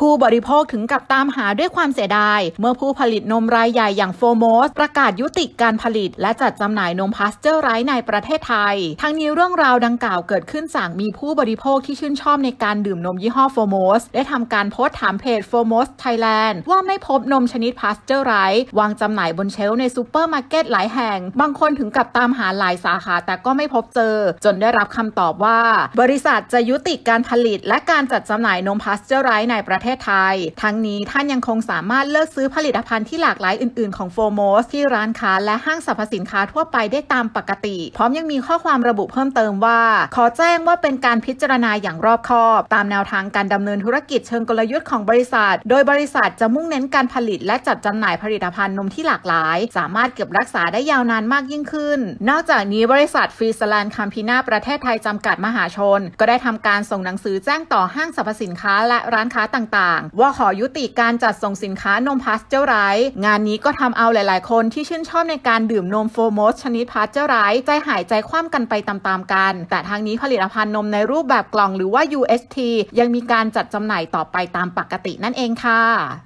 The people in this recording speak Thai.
ผู้บริโภคถึงกับตามหาด้วยความเสียดาย เมื่อผู้ผลิตนมรายใหญ่อย่างโฟร์โมสต์ประกาศยุติการผลิต และจัดจำหน่ายนมพาสเจอร์ไรซ์ในประเทศไทย ทั้งนี้เรื่องราวดังกล่าวเกิดขึ้นจากมีผู้บริโภคที่ชื่นชอบในการดื่มนมยี่ห้อโฟร์โมสต์ได้ทำการโพสต์ถามเพจโฟร์โมสต์ไทยแลนด์ว่าไม่พบนมชนิดพาสเจอร์ไรซ์วางจำหน่ายบน shelf ในซูเปอร์มาร์เก็ตหลายแห่ง บางคนถึงกับตามหาหลายสาขาแต่ก็ไม่พบเจอ จนได้รับคำตอบว่า บริษัทจะยุติการผลิต และการจัดจำหน่ายนมพาสเจอร์ไรในประเทศไทย ทั้งนี้ท่านยังคงสามารถเลือกซื้อผลิตภัณฑ์ที่หลากหลายอื่น ๆของโฟโมสที่ร้านค้าและห้างสรรพสินค้าทั่วไปได้ตามปกติ พร้อมยังมีข้อความระบุเพิ่มเติมว่า ขอแจ้งว่าเป็นการพิจารณาอย่างรอบคอบ ตามแนวทางการดำเนินธุรกิจเชิงกลยุทธ์ของบริษัท โดยบริษัทจะมุ่งเน้นการผลิตและจัดจำหน่ายผลิตภัณฑ์นมที่หลากหลาย สามารถเก็บรักษาได้ยาวนานมากยิ่งขึ้น นอกจากนี้บริษัทฟรีสแลนด์คัมพิน่าประเทศไทยจำกัดมหาชน ก็ได้ทำการส่งหนังสือแจ้งต่อห้างสรรพสินค้าและร้านค้าต่างๆ ว่าขอยุติการจัดส่งสินค้านมพาสเจอร์ไรซ์งานนี้ก็ทำเอาหลาย ๆ คนที่ชื่นชอบในการดื่มนมโฟร์โมสต์ชนิดพาสเจอร์ไรซ์ใจหายใจคว่ำกันไปตามๆกัน แต่ทั้งนี้ผลิตภัณฑ์นมในรูปแบบกล่องหรือว่า UHT ยังมีการจัดจำหน่ายต่อไปตามปกตินั่นเองค่ะ